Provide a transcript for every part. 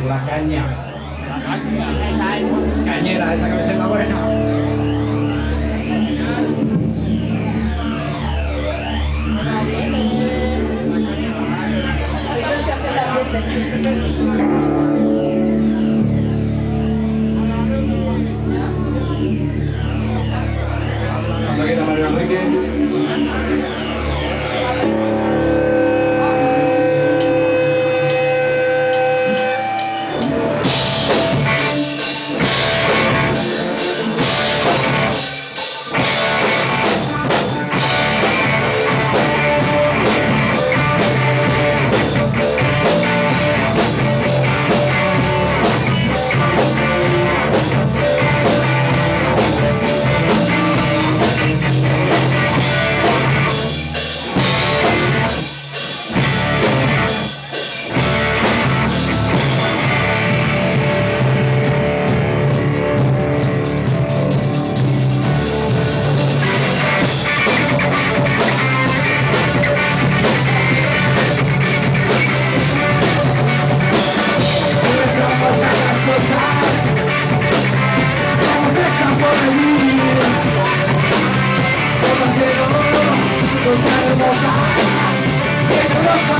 La caña. Cañera, esa camiseta buena. Cuando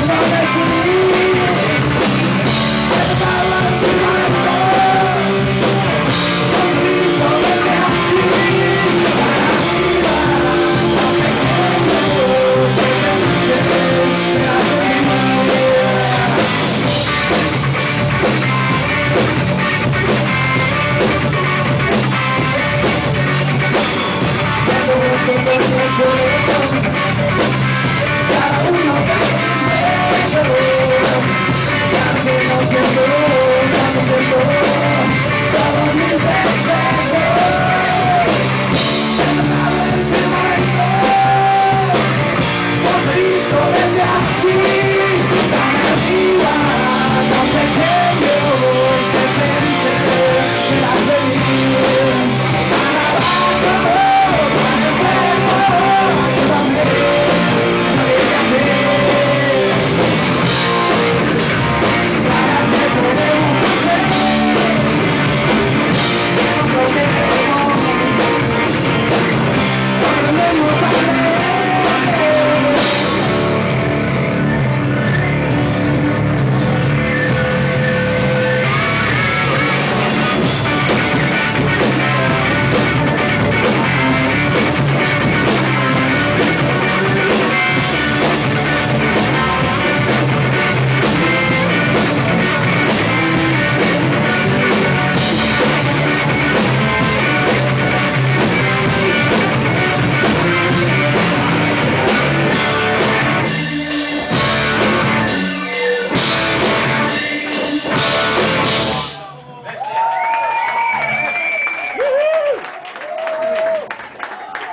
Thank you.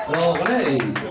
¡Logré!